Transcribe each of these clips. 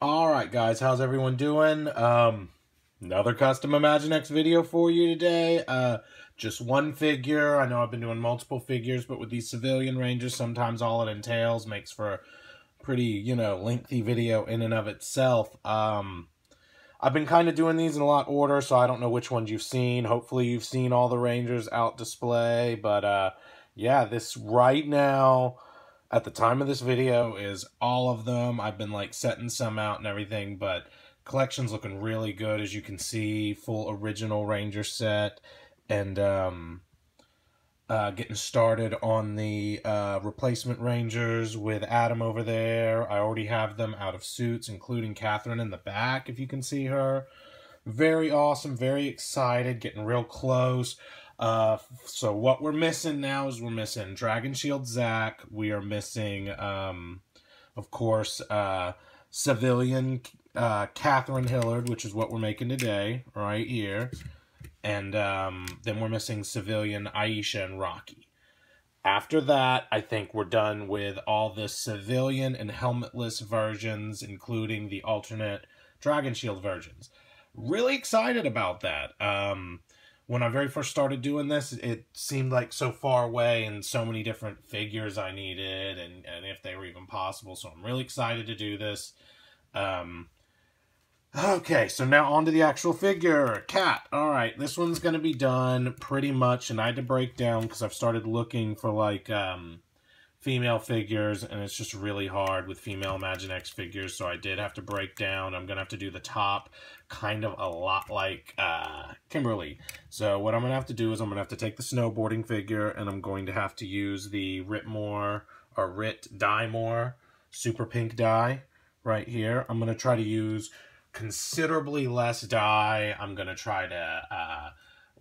All right, guys, how's everyone doing? Um, another custom Imaginext video for you today. Uh, just one figure. I know I've been doing multiple figures, but with these civilian rangers, sometimes all it entails makes for a pretty, you know, lengthy video in and of itself. Um, I've been kind of doing these in a lot order, so I don't know which ones you've seen. Hopefully you've seen all the Rangers out display, but uh, yeah, this right now at the time of this video is all of them. I've been like setting some out and everything, but collection's looking really good as you can see. Full original Ranger set and um, uh, getting started on the uh, replacement Rangers with Adam over there. I already have them out of suits, including Katherine in the back, if you can see her. Very awesome, very excited, getting real close. Uh, so what we're missing now is we're missing Dragon Shield Zack. We are missing, um, of course, uh, civilian uh, Katherine Hillard, which is what we're making today, right here. And um, then we're missing civilian Aisha and Rocky. After that, I think we're done with all the civilian and helmetless versions, including the alternate Dragon Shield versions. Really excited about that. Um, when I very first started doing this, it seemed like so far away and so many different figures I needed and, and if they were even possible. So I'm really excited to do this. Um, okay, so now on to the actual figure. Cat. All right, this one's going to be done pretty much. And I had to break down because I've started looking for like um, female figures and it's just really hard with female Imaginext figures. So I did have to break down. I'm going to have to do the top kind of a lot like uh, Kimberly. So what I'm going to have to do is I'm going to have to take the snowboarding figure and I'm going to have to use the Ritmore or Rit Dye More super pink dye right here. I'm going to try to use considerably less dye. I'm going to try to uh,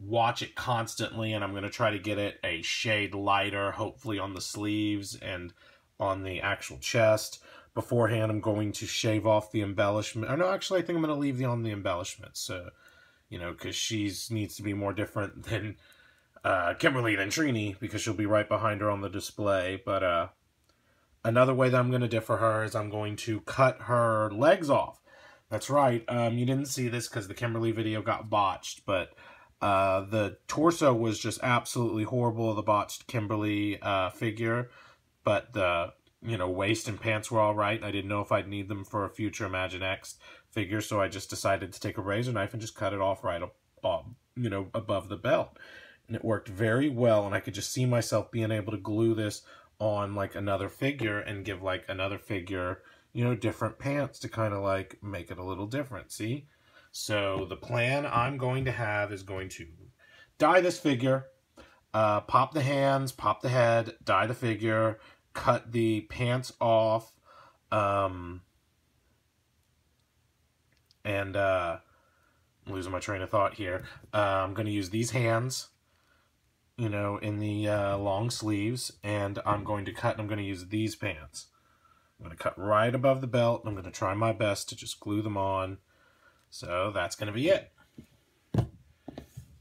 watch it constantly and I'm going to try to get it a shade lighter, hopefully on the sleeves and on the actual chest beforehand, I'm going to shave off the embellishment. Or no, actually, I think I'm going to leave the on the embellishments. Uh, you know, because she's needs to be more different than uh, Kimberly than Trini because she'll be right behind her on the display. But uh, another way that I'm going to differ her is I'm going to cut her legs off. That's right. Um, you didn't see this because the Kimberly video got botched, but uh, the torso was just absolutely horrible, the botched Kimberly uh, figure. But the you know, waist and pants were all right. I didn't know if I'd need them for a future Imaginext figure, so I just decided to take a razor knife and just cut it off right up, you know, above the belt. And it worked very well, and I could just see myself being able to glue this on, like, another figure and give, like, another figure, you know, different pants to kind of, like, make it a little different, see? So the plan I'm going to have is going to dye this figure, uh, pop the hands, pop the head, dye the figure, cut the pants off. Um, and uh, I'm losing my train of thought here. Uh, I'm going to use these hands, you know, in the uh, long sleeves, and I'm going to cut, and I'm going to use these pants. I'm going to cut right above the belt, I'm going to try my best to just glue them on. So that's going to be it.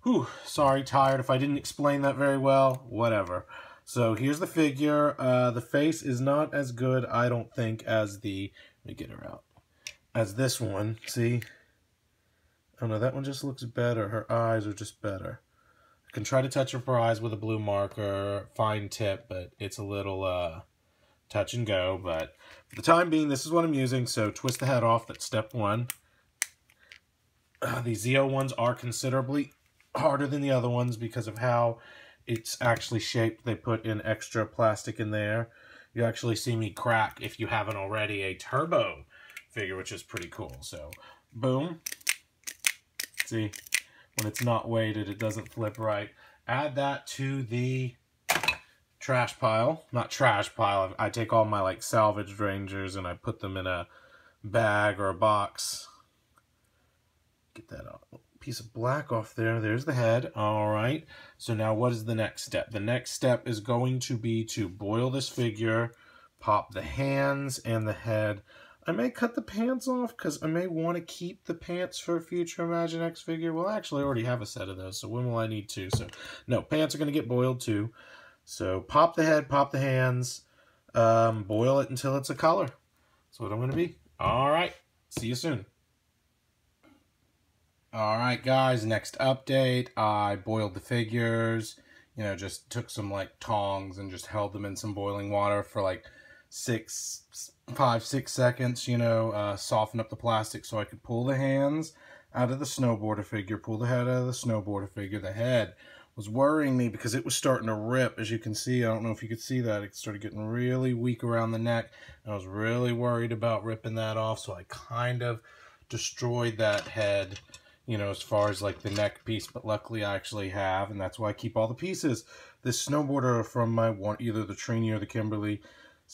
Whew, sorry, tired if I didn't explain that very well. Whatever. So here's the figure. Uh, the face is not as good, I don't think, as the... Let me get her out. As this one. See? Oh no, that one just looks better. Her eyes are just better. I can try to touch up her eyes with a blue marker, fine tip, but it's a little uh, touch and go. But for the time being, this is what I'm using. So twist the head off. That's step one. Uh, these Zeo ones are considerably harder than the other ones because of how it's actually shaped. They put in extra plastic in there. You actually see me crack, if you haven't already, a turbo figure, which is pretty cool. So, boom. See, when it's not weighted, it doesn't flip right. Add that to the trash pile. Not trash pile. I take all my like salvaged rangers and I put them in a bag or a box. Get that piece of black off there. There's the head. All right. So now what is the next step? The next step is going to be to boil this figure, pop the hands and the head. I may cut the pants off because I may want to keep the pants for a future Imaginext figure. Well, actually, I already have a set of those, so when will I need two? So, no, pants are going to get boiled too. So, pop the head, pop the hands, um, boil it until it's a color. That's what I'm going to be. All right. see you soon. All right, guys, next update. I boiled the figures, you know, just took some like tongs and just held them in some boiling water for like six, five, six seconds, you know, uh, soften up the plastic so I could pull the hands out of the snowboarder figure, pull the head out of the snowboarder figure. The head was worrying me because it was starting to rip. As you can see, I don't know if you could see that. It started getting really weak around the neck. I was really worried about ripping that off, so I kind of destroyed that head you know, as far as like the neck piece, but luckily I actually have, and that's why I keep all the pieces. This snowboarder from my one, either the Trini or the Kimberly's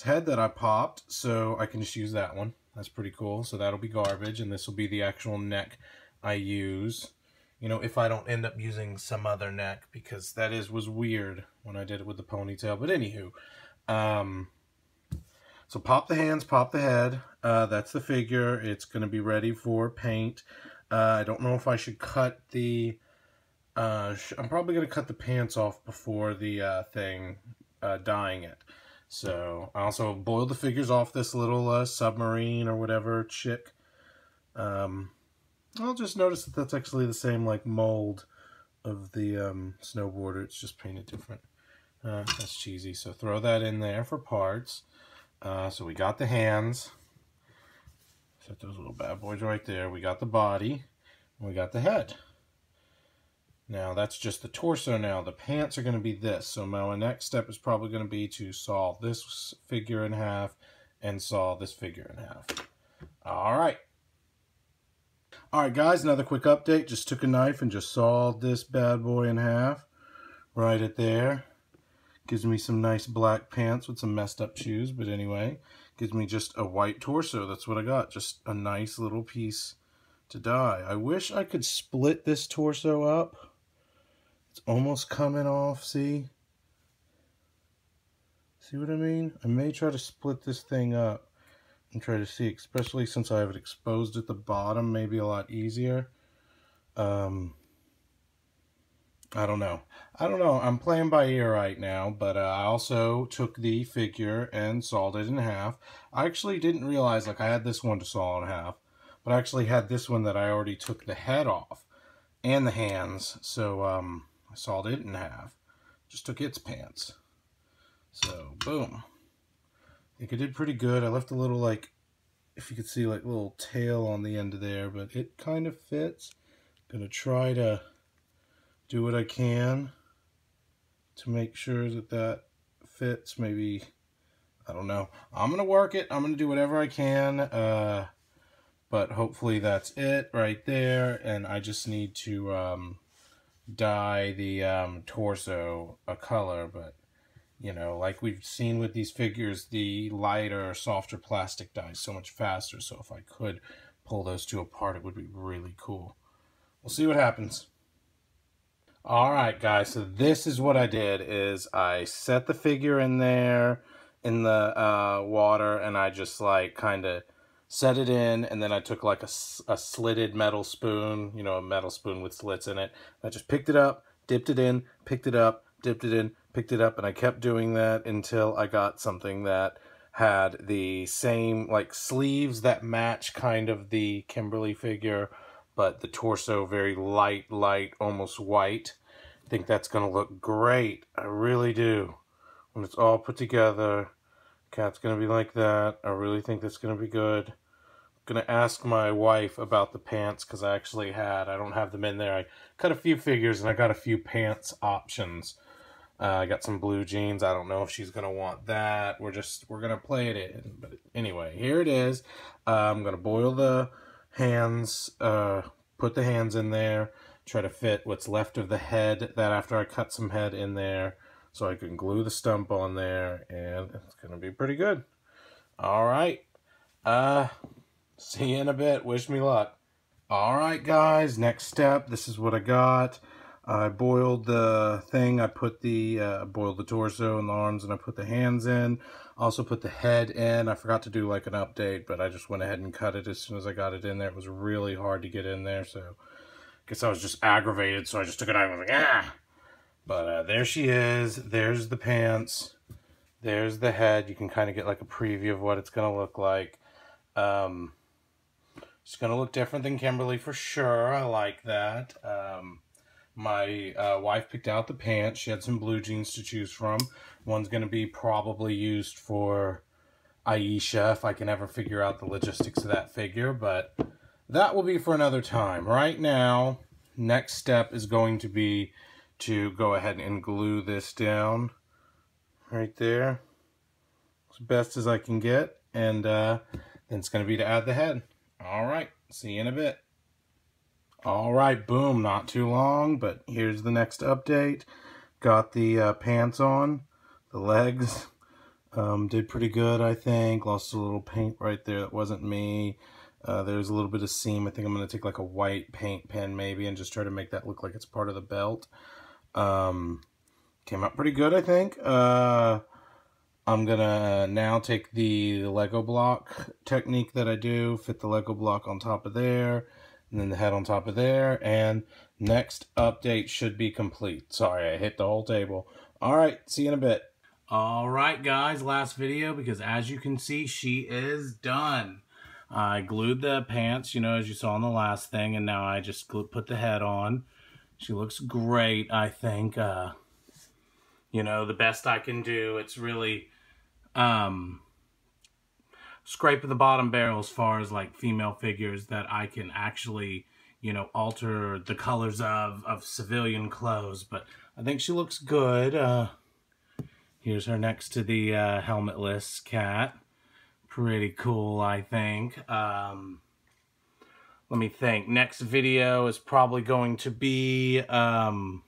head that I popped, so I can just use that one. That's pretty cool. So that'll be garbage, and this will be the actual neck I use. You know, if I don't end up using some other neck, because that is was weird when I did it with the ponytail. But anywho, um, so pop the hands, pop the head. Uh, that's the figure. It's going to be ready for paint. Uh, I don't know if I should cut the... Uh, I'm probably going to cut the pants off before the uh, thing, uh, dyeing it. So, I also boiled the figures off this little uh, submarine or whatever chick. Um, I'll just notice that that's actually the same, like, mold of the um, snowboarder. It's just painted different. Uh, that's cheesy. So, throw that in there for parts. Uh, so, we got the hands. Those little bad boys right there. We got the body. we got the head. Now, that's just the torso now. The pants are going to be this. So my next step is probably going to be to saw this figure in half and saw this figure in half. All right. All right, guys, another quick update. Just took a knife and just sawed this bad boy in half. Right at there. Gives me some nice black pants with some messed up shoes. But anyway, gives me just a white torso. That's what I got. Just a nice little piece to dye. I wish I could split this torso up. It's almost coming off, see? See what I mean? I may try to split this thing up and try to see, especially since I have it exposed at the bottom, maybe a lot easier. Um, I don't know. I don't know. I'm playing by ear right now, but uh, I also took the figure and sawed it in half. I actually didn't realize, like, I had this one to saw in half, but I actually had this one that I already took the head off and the hands, so um, I sawed it in half. Just took its pants. So, boom. I think I did pretty good. I left a little, like, if you could see, like, little tail on the end of there, but it kind of fits. Gonna try to do what I can to make sure that that fits. Maybe, I don't know. I'm going to work it. I'm going to do whatever I can. Uh, but hopefully that's it right there. And I just need to um, dye the um, torso a color. But, you know, like we've seen with these figures, the lighter, softer plastic dyes so much faster. So if I could pull those two apart, it would be really cool. We'll see what happens. All right, guys. So this is what I did: is I set the figure in there in the uh, water, and I just like kind of set it in, and then I took like a, a slitted metal spoon, you know, a metal spoon with slits in it. I just picked it up, dipped it in, picked it up, dipped it in, picked it up, and I kept doing that until I got something that had the same like sleeves that match kind of the Kimberly figure but the torso very light, light, almost white. I think that's going to look great. I really do. When it's all put together, cat's going to be like that. I really think that's going to be good. I'm going to ask my wife about the pants because I actually had, I don't have them in there. I cut a few figures and I got a few pants options. Uh, I got some blue jeans. I don't know if she's going to want that. We're just, we're going to play it in. But anyway, here it is. Uh, I'm going to boil the hands, uh, put the hands in there, try to fit what's left of the head, that after I cut some head in there, so I can glue the stump on there, and it's going to be pretty good. All right. Uh, see you in a bit. Wish me luck. All right, guys, next step. This is what I got. I boiled the thing. I put the, uh, boiled the torso and the arms and I put the hands in. Also put the head in. I forgot to do like an update, but I just went ahead and cut it as soon as I got it in there. It was really hard to get in there, so I guess I was just aggravated, so I just took it out and was like, ah! But uh, there she is. There's the pants. There's the head. You can kind of get like a preview of what it's going to look like. Um, It's going to look different than Kimberly for sure. I like that. Um, my uh, wife picked out the pants. She had some blue jeans to choose from. One's going to be probably used for Aisha if I can ever figure out the logistics of that figure. But that will be for another time. Right now, next step is going to be to go ahead and glue this down right there as best as I can get. And uh, then it's going to be to add the head. All right, see you in a bit. All right, boom, not too long, but here's the next update. Got the uh, pants on, the legs. Um, did pretty good, I think. Lost a little paint right there. That wasn't me. Uh, there's a little bit of seam. I think I'm going to take like a white paint pen maybe and just try to make that look like it's part of the belt. Um, came out pretty good, I think. Uh, I'm going to now take the Lego block technique that I do, fit the Lego block on top of there, and then the head on top of there, and next update should be complete. Sorry, I hit the whole table. All right, see you in a bit. All right, guys, last video, because as you can see, she is done. I glued the pants, you know, as you saw in the last thing, and now I just put the head on. She looks great, I think. Uh, you know, the best I can do. It's really um, scrape the bottom barrel as far as like female figures that I can actually, you know, alter the colors of, of civilian clothes. But I think she looks good. Uh, here's her next to the uh, helmetless cat pretty cool, I think. Um, let me think. Next video is probably going to be... Um,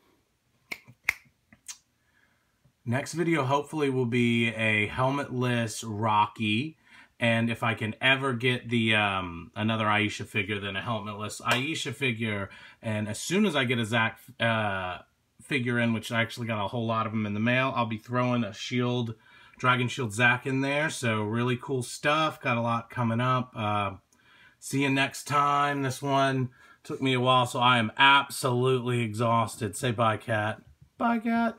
next video hopefully will be a helmetless Rocky. And if I can ever get the um, another Aisha figure, then a helmetless Aisha figure. And as soon as I get a Zack uh, figure in, which I actually got a whole lot of them in the mail, I'll be throwing a shield Dragon Shield Zack in there. So really cool stuff. Got a lot coming up. Uh, see you next time. This one took me a while, so I am absolutely exhausted. Say bye, cat. Bye, cat.